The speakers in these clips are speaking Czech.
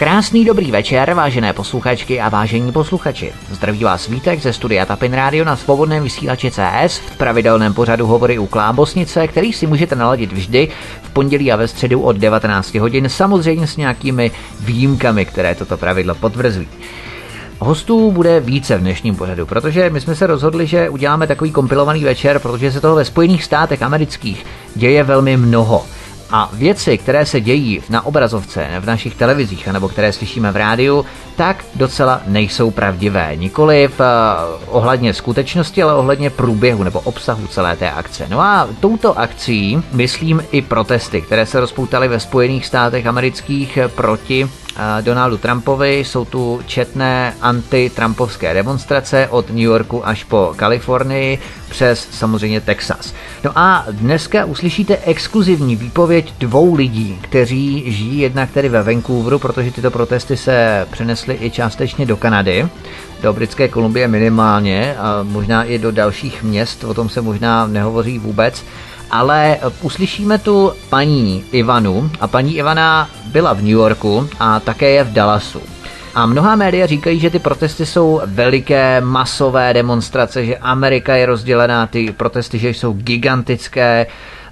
Krásný dobrý večer, vážené posluchačky a vážení posluchači. Zdraví vás Vítek ze studia Tapin Radio na svobodném vysílači CS v pravidelném pořadu Hovory u Klábosnice, který si můžete naladit vždy v pondělí a ve středu od 19 hodin, samozřejmě s nějakými výjimkami, které toto pravidlo potvrzují. Hostů bude více v dnešním pořadu, protože my jsme se rozhodli, že uděláme takový kompilovaný večer, protože se toho ve Spojených státech amerických děje velmi mnoho. A věci, které se dějí na obrazovce, v našich televizích, nebo které slyšíme v rádiu, tak docela nejsou pravdivé. Nikoli v uh, ohledně skutečnosti, ale ohledně průběhu nebo obsahu celé té akce. No a touto akcí myslím i protesty, které se rozpoutaly ve Spojených státech amerických proti Donaldu Trumpovi. Jsou tu četné anti-trumpovské demonstrace od New Yorku až po Kalifornii přes samozřejmě Texas. No a dneska uslyšíte exkluzivní výpověď dvou lidí, kteří žijí jednak tedy ve Vancouveru, protože tyto protesty se přenesly i částečně do Kanady, do Britské Kolumbie minimálně a možná i do dalších měst, o tom se možná nehovoří vůbec ale uslyšíme tu paní Ivanu a paní Ivana byla v New Yorku a také je v Dallasu. A mnohá média říkají, že ty protesty jsou veliké, masové demonstrace, že Amerika je rozdělená, ty protesty, že jsou gigantické.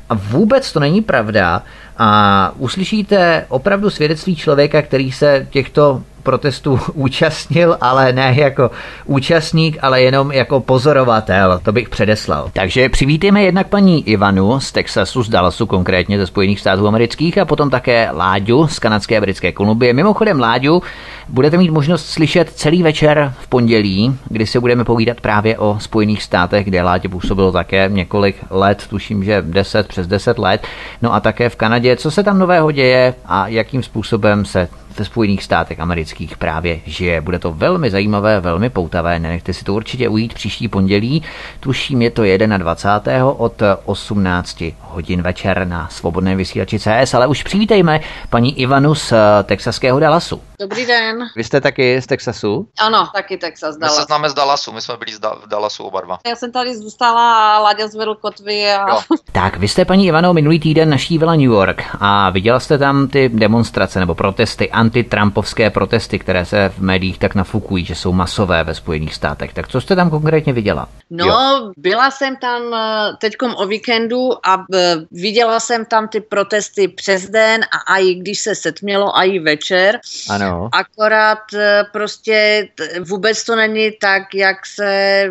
A vůbec to není pravda. A uslyšíte opravdu svědectví člověka, který se těchto protestu účastnil, ale ne jako účastník, ale jenom jako pozorovatel, to bych předeslal. Takže přivítejme jednak paní Ivanu z Texasu, z Dallasu konkrétně ze Spojených států amerických a potom také Láďu z kanadské a britské Kolumbie. Mimochodem Láďu budete mít možnost slyšet celý večer v pondělí, kdy se budeme povídat právě o Spojených státech, kde Láďa působilo také několik let, tuším, že 10 přes 10 let, no a také v Kanadě, co se tam nového děje a jakým způsobem se ve Spojených státech amerických právě žije. Bude to velmi zajímavé, velmi poutavé, nenechte si to určitě ujít příští pondělí. Tuším, je to 21. od 18 hodin večer na svobodném vysílači CS, ale už přivítejme paní Ivanu z texaského Dallasu. Dobrý den. Vy jste taky z Texasu? Ano, taky Texas, Dallas. My se známe z Dallasu, my jsme byli v Dallasu oba dva. Já jsem tady zůstala a Láďa zvedl kotvy a... Jo. Tak, vy jste paní Ivano minulý týden naštívila New York a viděla jste tam ty demonstrace nebo protesty, antitrampovské protesty, které se v médiích tak nafukují, že jsou masové ve Spojených státech. Tak co jste tam konkrétně viděla? No, jo. byla jsem tam eh, teďkom o víkendu a eh, viděla jsem tam ty protesty přes den a i když se setmělo, a i večer. Ano. Akorát eh, prostě vůbec to není tak, jak se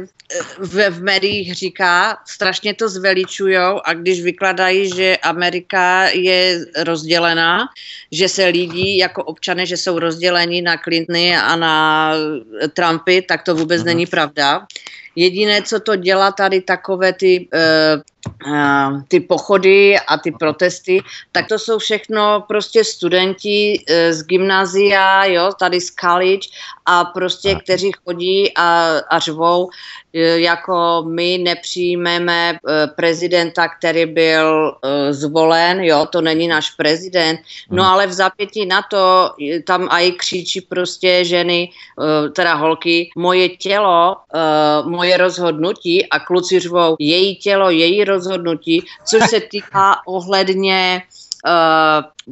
v, v médiích říká, strašně to zveličujou a když vykladají, že Amerika je rozdělená, že se lidi jako občané, že jsou rozděleni na Clintony a na Trumpy, tak to vůbec Aha. není pravda. Jediné, co to dělá tady takové ty uh, ty pochody a ty protesty, tak to jsou všechno prostě studenti e, z gymnázia, jo, tady z college a prostě, kteří chodí a, a řvou, jako my nepřijmeme e, prezidenta, který byl zvolen, jo, to není náš prezident, no hmm. ale v zapětí na to tam aj křičí prostě ženy, teda holky, moje tělo, moje rozhodnutí a kluci řvou, její tělo, její rozhodnutí, což se týká ohledně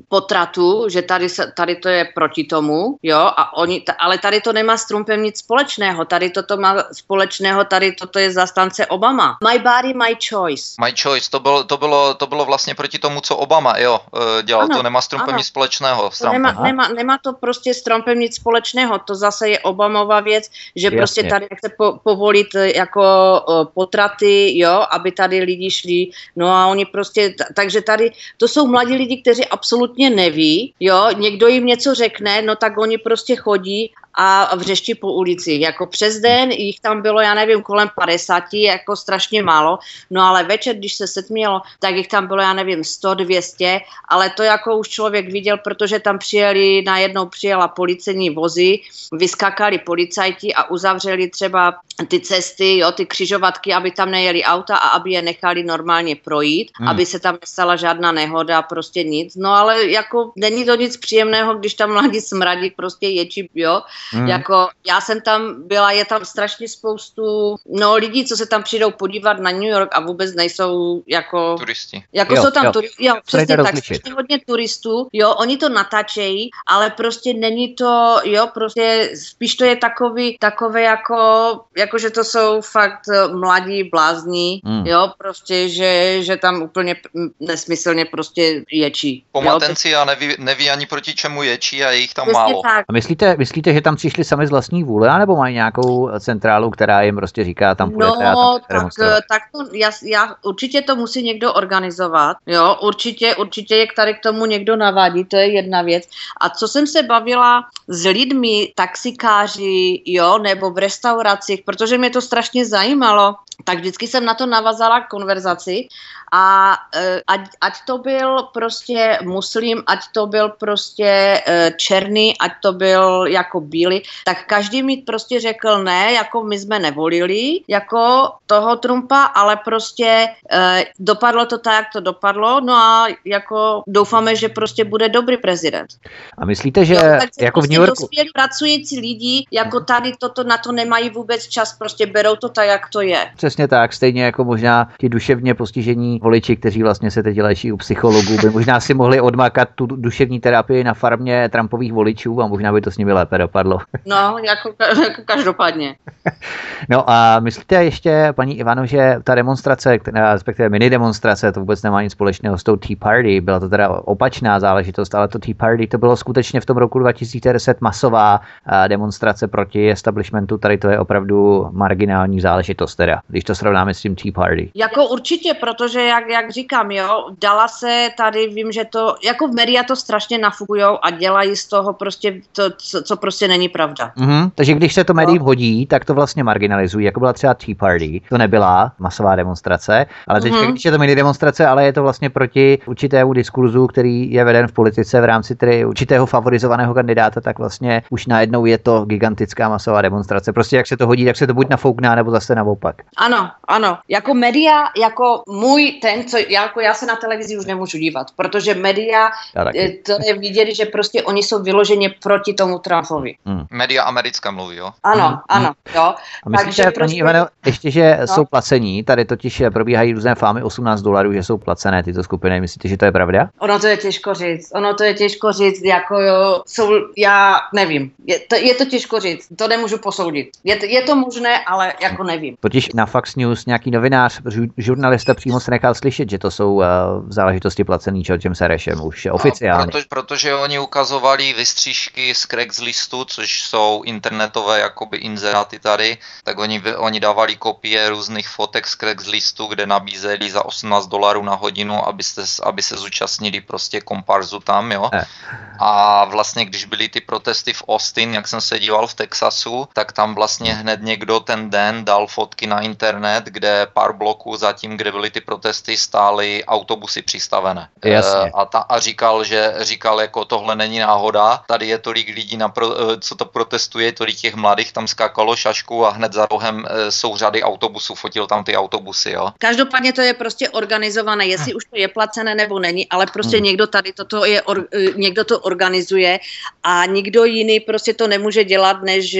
potratu, že tady, se, tady to je proti tomu, jo, a oni, t- ale tady to nemá s Trumpem nic společného, tady toto má společného, tady toto je zastance Obama. My body, my choice. My choice, to bylo, to bylo, to bylo vlastně proti tomu, co Obama, jo, eh, dělal, ano, to nemá s Trumpem ano. nic společného. S Trumpem. Nemá, nemá, nemá to prostě s Trumpem nic společného, to zase je Obamova věc, že Jasně. prostě tady chce po, povolit eh, jako uh, potraty, jo, aby tady lidi šli, no a oni prostě, t- takže tady, to jsou mladí lidi, kteří absolutně neví, jo, někdo jim něco řekne, no tak oni prostě chodí a vřešti po ulici. Jako přes den jich tam bylo, já nevím, kolem 50, jako strašně málo, no ale večer, když se setmělo, tak jich tam bylo, já nevím, 100, 200, ale to jako už člověk viděl, protože tam přijeli, najednou přijela policejní vozy, vyskakali policajti a uzavřeli třeba ty cesty, jo, ty křižovatky, aby tam nejeli auta a aby je nechali normálně projít, hmm. aby se tam nestala žádná nehoda, prostě nic. No ale jako není to nic příjemného, když tam mladí smradí prostě ječí, jo, Hmm. Jako já jsem tam byla, je tam strašně spoustu no, lidí, co se tam přijdou podívat na New York a vůbec nejsou jako... Turisti. Jako jo, jsou tam turisti, jo, přesně tak, strašně hodně turistů, jo, oni to natáčejí, ale prostě není to, jo, prostě spíš to je takový, takové jako, jako že to jsou fakt eh, mladí blázni, hmm. jo, prostě, že, že tam úplně nesmyslně prostě ječí. Pomatenci jo, a neví, neví ani proti čemu ječí a je jich tam málo. Tak. A myslíte, myslíte, že tam přišli sami z vlastní vůle, nebo mají nějakou centrálu, která jim prostě říká, tam půjdete no, tak, tak to, já, já, určitě to musí někdo organizovat, jo, určitě, určitě je tady k tomu někdo navádí, to je jedna věc. A co jsem se bavila s lidmi, taxikáři, jo, nebo v restauracích, protože mě to strašně zajímalo, tak vždycky jsem na to navazala konverzaci a e, ať, ať to byl prostě muslim, ať to byl prostě e, černý, ať to byl jako bílý, tak každý mi prostě řekl ne, jako my jsme nevolili jako toho Trumpa, ale prostě e, dopadlo to tak, jak to dopadlo, no a jako doufáme, že prostě bude dobrý prezident. A myslíte, že jo, jako prostě v New Yorku... Dospělí pracující lidi, jako tady toto na to nemají vůbec čas, prostě berou to tak, jak to je. Přesně tak, stejně jako možná ti duševně postižení voliči, kteří vlastně se teď léčí u psychologů, by možná si mohli odmakat tu duševní terapii na farmě Trumpových voličů a možná by to s nimi lépe dopadlo. No, jako, jako každopádně. No a myslíte ještě, paní Ivano, že ta demonstrace, respektive mini demonstrace, to vůbec nemá nic společného s tou Tea Party, byla to teda opačná záležitost, ale to Tea Party to bylo skutečně v tom roku 2010 masová demonstrace proti establishmentu, tady to je opravdu marginální záležitost teda, když to srovnáme s tím Tea Party. Jako určitě, protože jak, jak říkám, jo, dala se tady, vím, že to, jako v média to strašně nafugujou a dělají z toho prostě to, co, co prostě není pravda. Mm-hmm. Takže když se to médiím hodí, tak to vlastně marginalizují, jako byla třeba Tea Party. To nebyla masová demonstrace, ale teď, mm-hmm. když je to mini demonstrace, ale je to vlastně proti určitému diskurzu, který je veden v politice v rámci tedy určitého favorizovaného kandidáta, tak vlastně už najednou je to gigantická masová demonstrace. Prostě jak se to hodí, tak se to buď nafoukná, nebo zase naopak. Ano, ano. Jako média, jako můj ten, co jako já se na televizi už nemůžu dívat, protože média, eh, to je vidět, že prostě oni jsou vyloženě proti tomu Trumpovi. Hmm. Média americká mluví, jo? Ano, hmm. ano, jo. A myslíte, Takže paní prostě... Ivano, ještě, že no. jsou placení, tady totiž probíhají různé fámy 18 dolarů, že jsou placené tyto skupiny, myslíte, že to je pravda? Ono to je těžko říct, ono to je těžko říct, jako jo, jsou, já nevím, je to, je to těžko říct, to nemůžu posoudit. Je to, je to možné, ale jako nevím. Totiž na Fox News nějaký novinář, žurnalista přímo se nechal slyšet, že to jsou uh, v záležitosti placený Georgem Serešem už oficiálně. Proto, protože oni ukazovali vystřížky z Craigslist,u což jsou internetové jakoby inzeráty tady, tak oni, oni dávali kopie různých fotek z Craigslist,u kde nabízeli za 18 dolarů na hodinu, abyste, aby se zúčastnili prostě komparzu tam, jo. A vlastně, když byly ty protesty v Austin, jak jsem se díval v Texasu, tak tam vlastně hned někdo ten den dal fotky na internet, kde pár bloků zatím, kde byly ty protesty, stály autobusy přistavené. Jasně. E, a, ta, a říkal, že říkal, jako tohle není náhoda, tady je tolik lidí, na pro, e, co to protestuje, tolik těch mladých tam skákalo šašku a hned za rohem e, jsou řady autobusů, fotil tam ty autobusy, jo. Každopádně to je prostě organizované, jestli už to je placené nebo není, ale prostě hmm. někdo tady toto je, or, někdo to organizuje a nikdo jiný prostě to nemůže dělat, než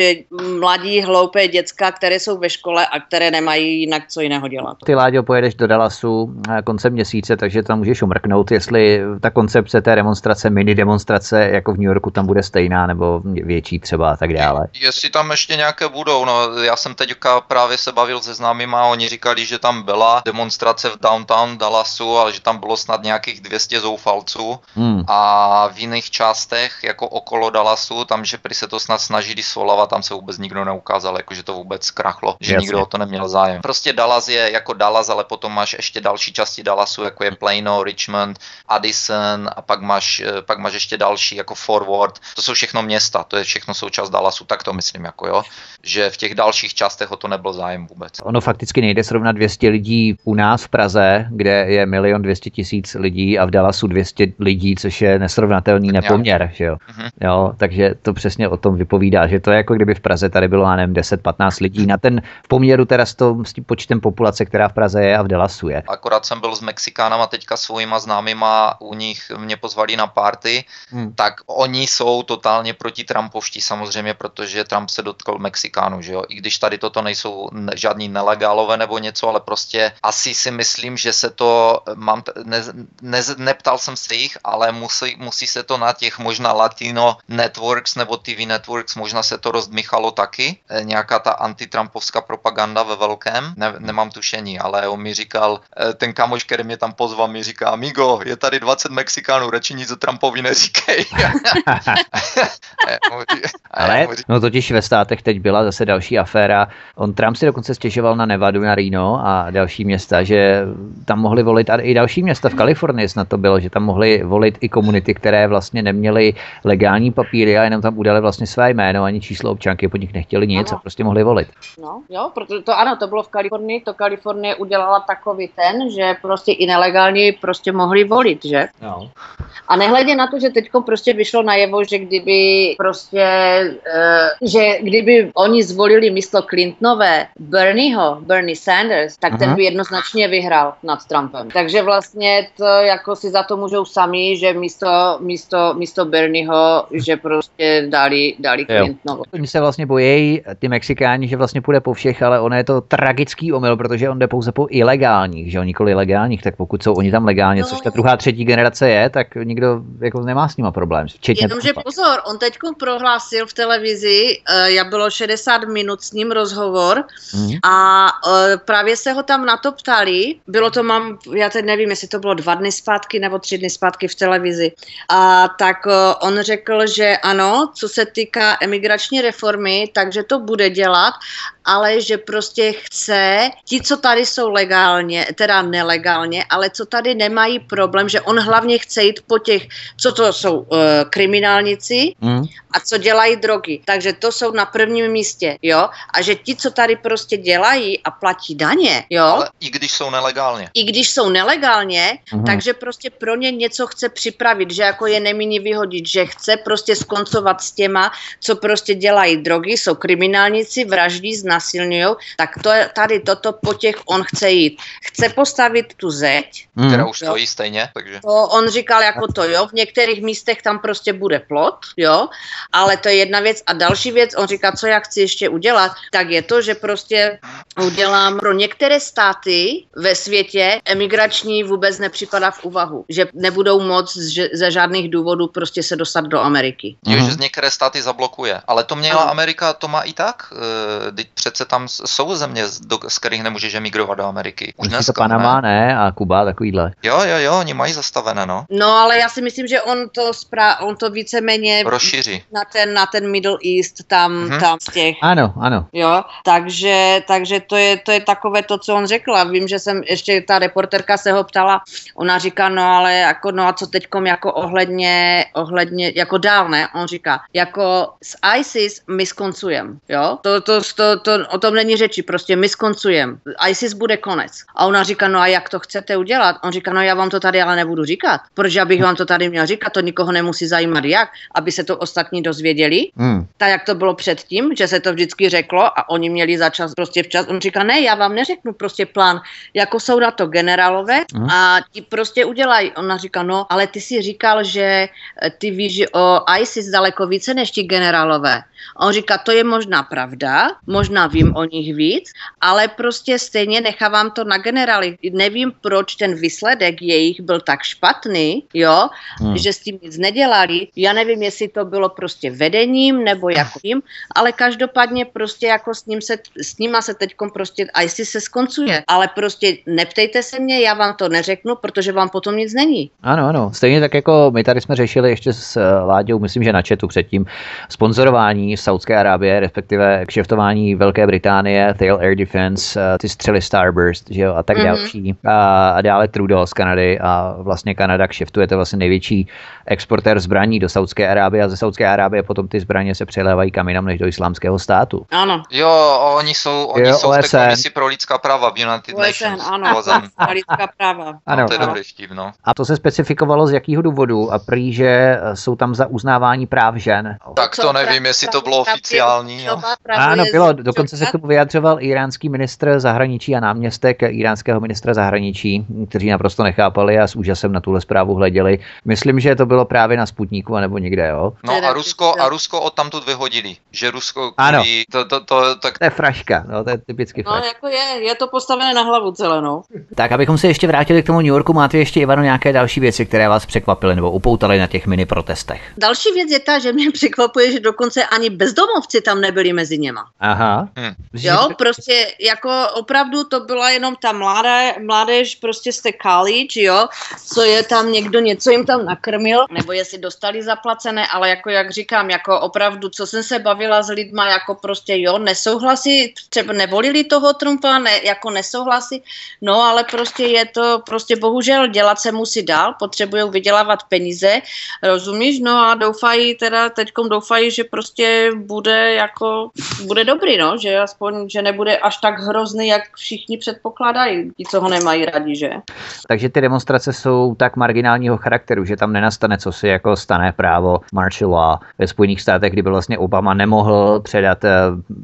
mladí hloupé děcka, které jsou ve škole a které nemají jinak co jiného dělat. Ty, Láďo, pojedeš do Dallasu eh, koncem měsíce, takže tam můžeš umrknout, jestli ta koncepce té demonstrace, mini demonstrace jako v New Yorku tam bude stejná nebo větší třeba a tak dále. Jestli tam ještě nějaké budou, no já jsem teďka právě se bavil se známýma, oni říkali, že tam byla demonstrace v downtown Dallasu, ale že tam bylo snad nějakých 200 zoufalců hmm. a v jiných částech, jako okolo Dallasu, tam, že prý se to snad snažili svolavat, tam se vůbec nikdo neukázal, jako že to vůbec krachlo, že Jasně. nikdo o to neměl zájem. Prostě Dallas je jako Dallas, ale potom máš ještě další části Dallasu, jako je Plano, Richmond, Addison a pak máš, eh, pak máš ještě další, jako Forward. To jsou všechno města, to je všechno součást Dallasu, tak to myslím, jako jo, že v těch dalších částech o to nebyl zájem vůbec. Ono fakticky nejde srovnat 200 lidí u nás v Praze, kde je milion 200 tisíc lidí a v Dallasu 200 lidí, což je nesrovnatelný nepoměr, že jo? Mm-hmm. jo. Takže to přesně o tom vypovídá, že to je jako kdyby v Praze tady bylo, já nevím, 10-15 lidí na ten v poměru teda s, to, s tím počtem populace, která v Praze je a v Dallasu je. Akorát jsem byl s Mexikánama teďka svojima známýma, u nich mě pozvali na party, hmm. tak oni jsou totálně proti trumpští samozřejmě, protože Trump se dotkl Mexikánu, že jo, i když tady toto nejsou žádní nelegálové nebo něco, ale prostě asi si myslím, že se to, mám, ne, ne, neptal jsem se jich, ale musí, musí se to na těch možná Latino Networks nebo TV Networks, možná se to rozdmíchalo taky, eh, nějaká ta antitrampovská propaganda ve velkém, ne, nemám tušení, ale on mi říkal, eh, ten kamoš, který mě tam pozval, mi říká, amigo, je tady 20 Mexikánů, radši nic o Trumpovi neříkej. ale, no totiž ve státech teď byla zase další aféra, on Trump si dokonce stěžoval na Nevadu, na Reno a další města, že tam mohli volit a i další města v Kalifornii snad to bylo, že tam mohli volit i komunity, které vlastně neměly legální papíry a jenom tam udali vlastně své jméno ani číslo občanky, po nich nechtěli nic ano. a prostě mohli volit. No, jo, protože to ano, to bylo v Kalifornii, to Kalifornie udělala takový ten, že prostě i nelegálně prostě mohli volit, že? No. A nehledě na to, že teď prostě vyšlo najevo, že kdyby prostě, uh, že kdyby oni zvolili místo Clintonové Bernieho, Bernie Sanders, tak uh-huh. ten by jednoznačně vyhrál nad Trumpem. Takže vlastně to jako si za to můžou sami, že místo, místo, místo Bernieho, že prostě dali, dali Clintonovo. Oni se vlastně bojí, ty Mexikáni, že vlastně půjde po všech, ale ono je to tragický omyl, protože on jde pouze po ilegálních, že on nikoli legálních, tak pokud jsou oni tam legálně, no. což ta druhá, třetí generace je, tak nikdo jako nemá s nima problém. Jenomže pozor, on teď prohlásil v televizi, uh, já bylo 60 minut s ním rozhovor mm. a uh, právě se ho tam na to ptali, bylo to mám, já teď nevím, jestli to bylo dva dny zpátky nebo tři dny zpátky v televizi, a tak uh, on řekl, že ano, co se týká emigrační reformy, takže to bude dělat, ale že prostě chce, ti, co tady jsou legálně, teda nelegálně, ale co tady nemají problém, že on hlavně chce jít po těch, co to jsou uh, kriminálnici mm. a co dělají drogy. Takže to jsou na prvním místě, jo. A že ti, co tady prostě dělají a platí daně, jo. Ale i když jsou nelegálně. I když jsou nelegálně, mm. takže prostě pro ně něco chce připravit, že jako je nemíní vyhodit, že chce prostě skoncovat s těma, co prostě dělají drogy, jsou kriminálníci, vraždí, znasilňují, tak to je tady toto po těch on chce jít. Chce postavit tu zeď. Mm. Která už stojí stejně, takže. To on říkal jako to, jo, v některých místech tam prostě bude plot, jo, ale to je jedna věc. A další věc, on říká, co já chci ještě udělat, tak je to, že prostě udělám pro některé státy ve světě emigrační vůbec nepřipadá v úvahu, že nebudou moc ze žádných důvodů prostě se dostat do Ameriky. Jo, že z některé státy zablokuje, ale to měla ano. Amerika, to má i tak, teď přece tam jsou země, do, z kterých nemůžeš emigrovat do Ameriky. Už dneska, to Panama ne? ne a Kuba takovýhle. Jo, jo, jo, oni mají zastavené, no. No, ale já si myslím, že on to, spra- on to víceméně rozšíří. Na ten, na ten Middle East tam, mm-hmm. tam z těch. Ano, ano. Jo, takže, takže to, je, to je takové to, co on řekl. A vím, že jsem ještě ta reporterka se ho ptala, ona říká, no ale jako, no a co teďkom jako ohledně, ohledně, jako dál, ne? On říká, jako s ISIS my skoncujeme, jo? To, to, to, to, o tom není řeči, prostě my skoncujeme. ISIS bude konec. A ona říká, no a jak to chcete udělat? On říká, no já vám to tady ale nebudu říkat, protože abych vám to tady měl říkat, to nikoho nemusí zajímat jak, aby se to ostatní dozvěděli. Hmm. Tak jak to bylo předtím, že se to vždycky řeklo a oni měli začas prostě včas. On říká, ne, já vám neřeknu prostě plán, jako jsou na to generálové hmm. a ti prostě udělají. Ona říká, no, ale ty si říkal, že ty víš o ISIS daleko více než ti generálové. A on říká, to je možná pravda, možná vím o nich víc, ale prostě stejně nechávám to na generály. Nevím, proč ten výsledek jejich byl tak špatný, jo, hmm. že s tím nic nedělali. Já nevím, jestli to bylo prostě vedením nebo jakým, ale každopádně prostě jako s, ním se, s nima se teď prostě, a jestli se skoncuje, ale prostě neptejte se mě, já vám to neřeknu, protože vám potom nic není. Ano, ano, stejně tak jako my tady jsme řešili ještě s eh, Láďou, myslím, že na chatu předtím, sponzorování Saudské Arábie, respektive kšeftování Velké Británie, Tail Air Defense, eh, ty střely Starburst, že jo, a tak mm-hmm. další. A, a dále Trudeau z Kanady a vlastně Kanada kšeftuje, to vlastně největší exportér zbraní do Saudské Arábie a ze Saudské Arábie potom ty zbraně se přelévají kam jinam než do islámského státu. Ano. Jo, oni jsou, oni jo, jsou OSN. v té komisi pro lidská práva v United OSN, Nations. Ano, lidská práva. Ano. No, to je dobrý vtip, no. A to se specifikovalo z jakého důvodu a prý, že jsou tam za uznávání práv žen. Tak to nevím, jestli to bylo oficiální. No. Ano, bylo. Dokonce se k tomu vyjadřoval iránský ministr zahraničí a náměstek iránského ministra zahraničí, kteří naprosto nechápali a s úžasem na tuhle zprávu hleděli. Myslím, že to bylo právě na Sputníku nebo někde, jo? No a, Rusko, a Rusko od tamtud vyhodili. Že Rusko, ano. to, to, to, tak... to je fraška, no, to je typicky fraška. No, jako je, je to postavené na hlavu celé, no. Tak, abychom se ještě vrátili k tomu New Yorku, máte ještě, Ivano, nějaké další věci, které vás překvapily nebo upoutaly na těch mini protestech? Další věc je ta, že mě překvapuje, že dokonce ani bezdomovci tam nebyli mezi něma. Aha. Hm. Jo, prostě jako opravdu to byla jenom ta mladé, mládež prostě z té college, jo, co je tam někdo něco jim tam nakrmil, nebo jestli dostali zaplacené, ale jako jak říkám, jako opravdu, co jsem se bavila s lidma, jako prostě jo, nesouhlasí, třeba nevolili toho Trumpa, ne, jako nesouhlasí, no ale prostě je to, prostě bohužel dělat se musí dál, potřebují vydělávat peníze, rozumíš, no a doufají teda, teďkom doufají, že prostě bude jako, bude dobrý, no, že aspoň, že nebude až tak hrozný, jak všichni předpokládají, ti, co ho nemají rádi, že? Takže ty demonstrace jsou tak marginálního charakteru, že tam nenastane co si jako stane právo martial law ve Spojených státech, kdyby vlastně Obama nemohl předat uh,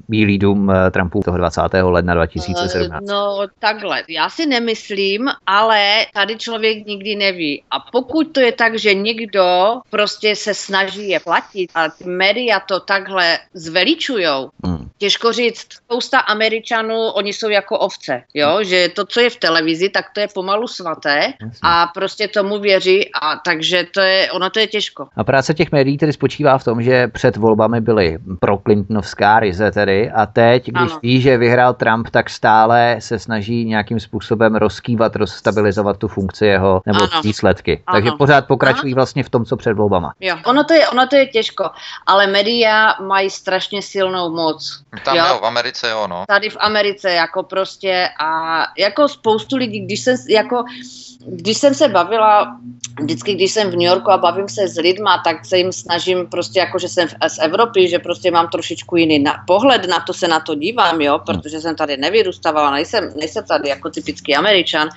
Bílý dům uh, Trumpu toho 20. ledna 2017. No takhle, já si nemyslím, ale tady člověk nikdy neví. A pokud to je tak, že někdo prostě se snaží je platit a ty média to takhle zveličujou, hmm. těžko říct, spousta Američanů, oni jsou jako ovce, jo, hmm. že to, co je v televizi, tak to je pomalu svaté a prostě tomu věří a takže to je, ono to je těžko. A práce těch médií tedy spočívá v tom, že před volbami byly pro Clintonovská ryze tedy a teď, když ano. ví, že vyhrál Trump, tak stále se snaží nějakým způsobem rozkývat, rozstabilizovat tu funkci jeho nebo ano. výsledky. Ano. Takže pořád pokračují ano. vlastně v tom, co před volbama. Jo, ono to je, ono to je těžko, ale média mají strašně silnou moc. Tam jo? jo, v Americe jo, no. Tady v Americe jako prostě a jako spoustu lidí, když se jako když jsem se bavila, vždycky, když jsem v New Yorku a bavím se s lidma, tak se jim snažím prostě jako, že jsem z Evropy, že prostě mám trošičku jiný na, pohled na to, se na to dívám, jo, protože jsem tady nevyrůstávala, nejsem, nejsem tady jako typický Američan,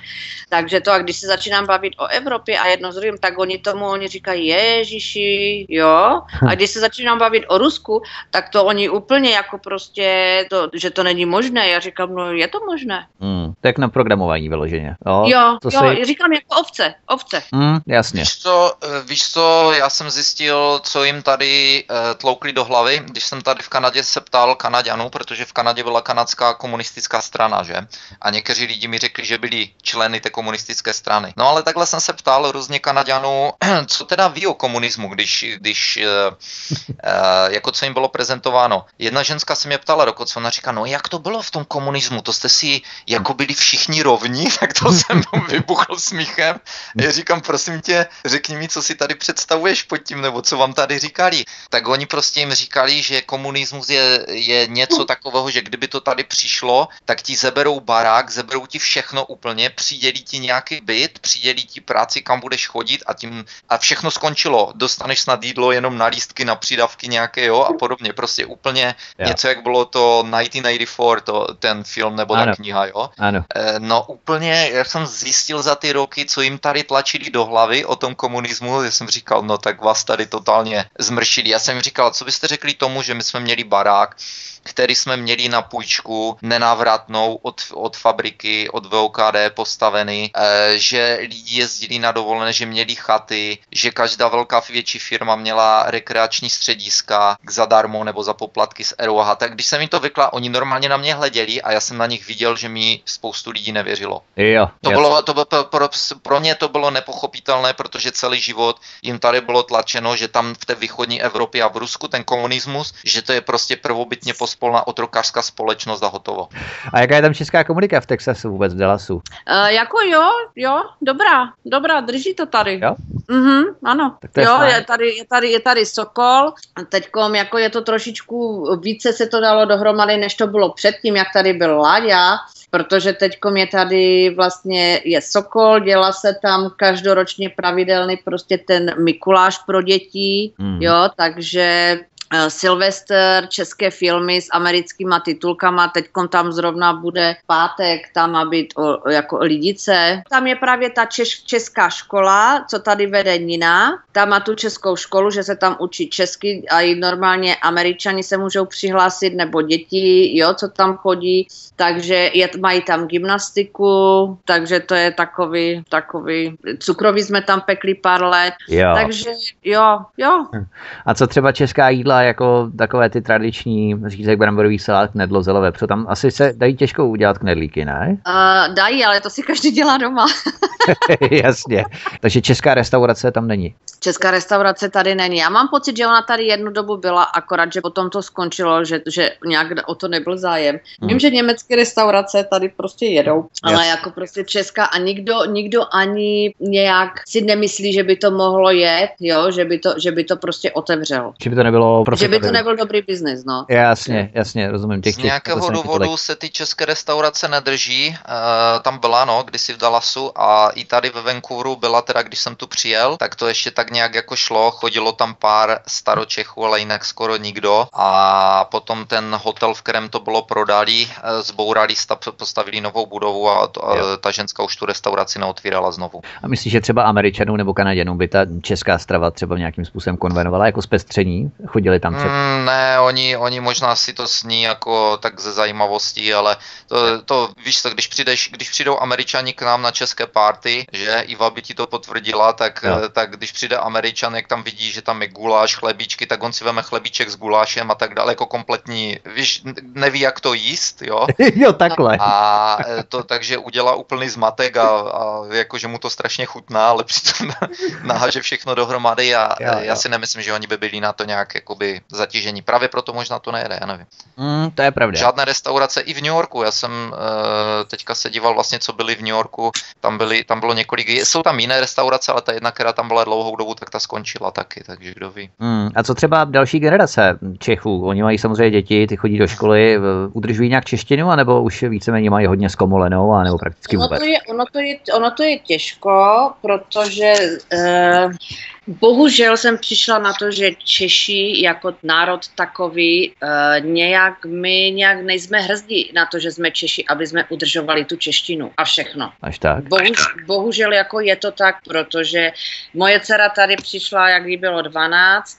takže to a když se začínám bavit o Evropě a jedno z druhým, tak oni tomu, oni říkají Ježiši, jo, a když se začínám bavit o Rusku, tak to oni úplně jako prostě, to, že to není možné, já říkám, no je to možné. Hmm, tak na programování vyloženě. Jo, jo, to jo si říkám jako ovce, ovce. Mm, jasně. Víš co, eh, víš co, já jsem zjistil, co jim tady uh, tloukli do hlavy, když jsem tady v Kanadě se ptal Kanaďanů, protože v Kanadě byla kanadská komunistická strana, že? A někteří lidi mi řekli, že byli členy té komunistické strany. No ale takhle jsem se ptal různě Kanaďanů, co teda ví o komunismu, když, když uh, uh, jako co jim bylo prezentováno. Jedna ženská se mě ptala dokonce, ona říká, no jak to bylo v tom komunismu, to jste si jako byli všichni rovní, tak to jsem vybuchl smíchem. Já říkám, prosím tě, řekni mi, co si tady představuješ pod tím, nebo co vám tady říkali. Tak oni prostě jim říkali, že komunismus je, je něco takového, že kdyby to tady přišlo, tak ti zeberou barák, zeberou ti všechno úplně, přidělí ti nějaký byt, přidělí ti práci, kam budeš chodit a tím a všechno skončilo. Dostaneš snad jídlo jenom na lístky, na přidavky nějaké, jo, a podobně. Prostě úplně jo. něco, jak bylo to 1984, to, ten film nebo ano. ta kniha, jo. Ano. E, no úplně, já jsem zjistil za ty roky, co jim tady tlačili do hlavy o tom komunismu, já jsem říkal, no tak vás tady totálně zmršili. Já jsem říkal, co byste řekli tomu, že my jsme měli barák, který jsme měli na půjčku nenávratnou od, od fabriky, od VOKD postavený, e, že lidi jezdili na dovolené, že měli chaty, že každá velká větší firma měla rekreační střediska k zadarmo nebo za poplatky z ROH. Tak když jsem jim to vykla, oni normálně na mě hleděli a já jsem na nich viděl, že mi spoustu lidí nevěřilo. Jo, to bylo, to bylo, pro, pro mě to bylo nepochopitelné, protože celý život jim tady bylo tlačeno, že tam v té východní Evropě a v Rusku ten komunismus, že to je prostě prvobytně pos pospolná otrokářská společnost a hotovo. A jaká je tam česká komunika v Texasu vůbec, v Dallasu? Uh, jako jo, jo, dobrá, dobrá, drží to tady. Jo? Mhm, ano. Tak je jo, je tady, je, tady, je tady Sokol. Teďkom jako je to trošičku, více se to dalo dohromady, než to bylo předtím, jak tady byl Láďa protože teď je tady vlastně je Sokol, dělá se tam každoročně pravidelný prostě ten Mikuláš pro děti, mm. jo, takže Sylvester, české filmy s americkýma titulkama, teď tam zrovna bude pátek, tam má být o, jako lidice. Tam je právě ta češ, česká škola, co tady vede Nina. Tam má tu českou školu, že se tam učí česky a i normálně američani se můžou přihlásit, nebo děti, jo, co tam chodí. Takže je, mají tam gymnastiku, takže to je takový, takový, cukroví jsme tam pekli pár let. Jo. Takže jo, jo. A co třeba česká jídla, jako takové ty tradiční řízek bramborový salát, knedlo, zelové, co tam asi se dají těžko udělat knedlíky, ne? Uh, dají, ale to si každý dělá doma. Jasně. Takže česká restaurace tam není. Česká restaurace tady není. Já mám pocit, že ona tady jednu dobu byla, akorát, že potom to skončilo, že, že nějak o to nebyl zájem. Hmm. Vím, že německé restaurace tady prostě jedou, ale jako prostě česká a nikdo, nikdo ani nějak si nemyslí, že by to mohlo jet, jo, že by to, že by to prostě otevřel. Že by to nebylo Že by to nebyl dobrý biznis, no. Jasně, jasně, rozumím. Těch, Z nějakého důvodu se ty české restaurace nedrží. Uh, tam byla, no, kdysi v Dallasu a i tady ve Vancouveru byla teda, když jsem tu přijel, tak to ještě tak nějak jako šlo, chodilo tam pár staročechů, ale jinak skoro nikdo a potom ten hotel, v kterém to bylo prodali, eh, zbourali, postavili novou budovu a, to, a ta ženská už tu restauraci neotvírala znovu. A myslíš, že třeba Američanům nebo Kanaděnům by ta česká strava třeba nějakým způsobem konvenovala jako zpestření? Chodili tam třeba? Mm, ne, oni, oni možná si to sní jako tak ze zajímavostí, ale to, to víš co, když, přijdeš, když přijdou Američani k nám na české party, že Iva by ti to potvrdila, tak, tak když přijde Američan, jak tam vidí, že tam je guláš, chlebíčky, tak on si veme chlebíček s gulášem a tak dále, jako kompletní, víš, neví, jak to jíst, jo? jo, takhle. A e, to takže udělá úplný zmatek a, a jako, že mu to strašně chutná, ale přitom naháže všechno dohromady a jo, jo. já si nemyslím, že oni by byli na to nějak jakoby zatížení. Právě proto možná to nejde, já nevím. Mm, to je pravda. Žádné restaurace i v New Yorku. Já jsem uh, teďka se díval vlastně, co byly v New Yorku. Tam, byly, tam bylo několik, jsou tam jiné restaurace, ale ta jedna, která tam byla dlouhou dobu, tak ta skončila taky, takže kdo ví. Mm, a co třeba další generace Čechů? Oni mají samozřejmě děti, ty chodí do školy, udržují nějak češtinu, anebo už víceméně mají hodně zkomolenou, anebo prakticky vůbec? Ono to je, ono to je, ono to je těžko, protože uh, Bohužel jsem přišla na to, že Češi jako národ takový uh, nějak, my nějak nejsme hrzdí na to, že jsme Češi, aby jsme udržovali tu češtinu a všechno. Až tak. Bohuž, bohužel jako je to tak, protože moje dcera tady přišla, jak jí bylo 12,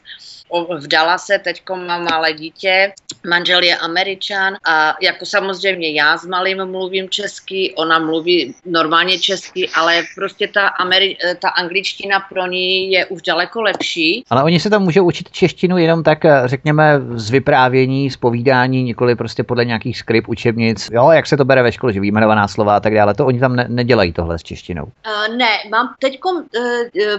v Dallase, teď mám malé dítě, manžel je američan a jako samozřejmě já s malým mluvím česky, ona mluví normálně česky, ale prostě ta, Ameri- ta angličtina pro ní je už daleko lepší. Ale oni se tam můžou učit češtinu jenom tak, řekněme, z vyprávění, z povídání, nikoli prostě podle nějakých skript, učebnic, jo, jak se to bere ve škole, že výjmenovaná slova a tak dále, to oni tam ne- nedělají tohle s češtinou. Uh, ne, mám teď, uh,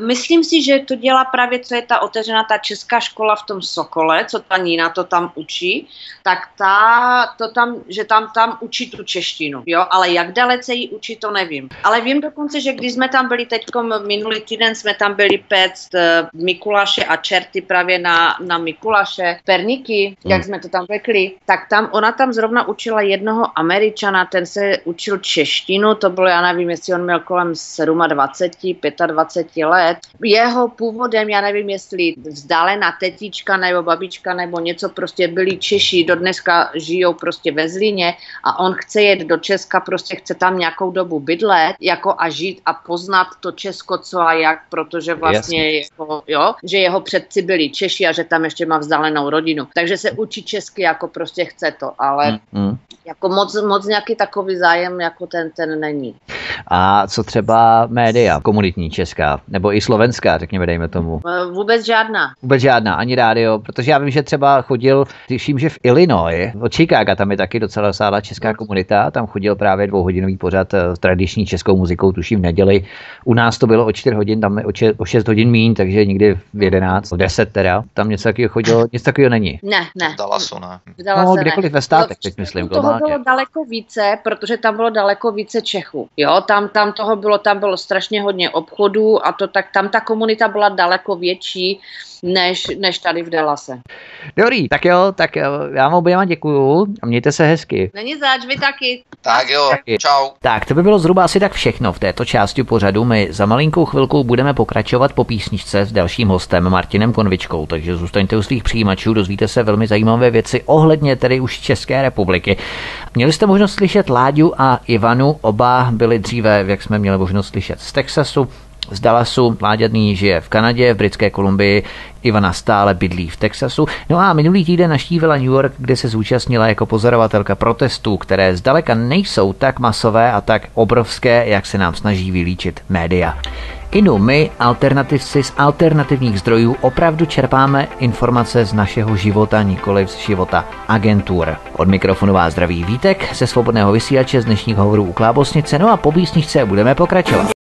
myslím si, že to dělá právě, co je ta otevřená ta česká škola škola v tom Sokole, co ta Nina to tam učí, tak ta, to tam, že tam, tam učí tu češtinu, jo, ale jak dalece ji učí, to nevím. Ale vím dokonce, že když jsme tam byli teď minulý týden, jsme tam byli pect uh, Mikuláše a čerty právě na, na Mikuláše, perníky, hmm. jak jsme to tam řekli, tak tam, ona tam zrovna učila jednoho Američana, ten se učil češtinu, to bylo, já nevím, jestli on měl kolem 27, 25 let. Jeho původem, já nevím, jestli vzdálená tetička nebo babička nebo něco, prostě byli Češi, do dneska žijou prostě ve Zlíně a on chce jet do Česka, prostě chce tam nějakou dobu bydlet jako a žít a poznat to Česko, co a jak, protože vlastně jeho, jo, že jeho předci byli Češi a že tam ještě má vzdálenou rodinu. Takže se učí česky, jako prostě chce to, ale mm, mm. jako moc, moc nějaký takový zájem, jako ten, ten není. A co třeba média, komunitní česká, nebo i slovenská, řekněme, dejme tomu? Vůbec žádná. Vůbec žádná, ani rádio, protože já vím, že třeba chodil, tuším, že v Illinois, od Chicago, tam je taky docela sála česká komunita, tam chodil právě dvouhodinový pořad s eh, tradiční českou muzikou, tuším v neděli. U nás to bylo o 4 hodin, tam je o 6 hodin míň, takže někdy v 11, v 10 teda. Tam něco takového chodilo, nic takového není. Ne, ne. V Dallasu, ne. V Dallasu, no, kdekoliv ve státech, teď myslím, globálně. Toho bylo daleko více, protože tam bylo daleko více Čechů. Jo, tam, tam toho bylo, tam bylo strašně hodně obchodů a to tak, tam ta komunita byla daleko větší než, než tady v Dallase. Dobrý, tak jo, tak jo, já vám oběma děkuju a mějte se hezky. Není zač, vy taky. Tak jo, čau. Tak, to by bylo zhruba asi tak všechno v této části pořadu. My za malinkou chvilkou budeme pokračovat po písničce s dalším hostem Martinem Konvičkou, takže zůstaňte u svých přijímačů, dozvíte se velmi zajímavé věci ohledně tedy už České republiky. Měli jste možnost slyšet Láďu a Ivanu, oba byli dříve, jak jsme měli možnost slyšet, z Texasu, z Dallasu, Láďadný žije v Kanadě, v Britské Kolumbii, Ivana stále bydlí v Texasu. No a minulý týden naštívila New York, kde se zúčastnila jako pozorovatelka protestů, které zdaleka nejsou tak masové a tak obrovské, jak se nám snaží vylíčit média. Inu my, alternativci z alternativních zdrojů, opravdu čerpáme informace z našeho života, nikoli z života agentur. Od mikrofonu vás zdraví Vítek ze svobodného vysílače z dnešních hovorů u Klábosnice, no a po budeme pokračovat.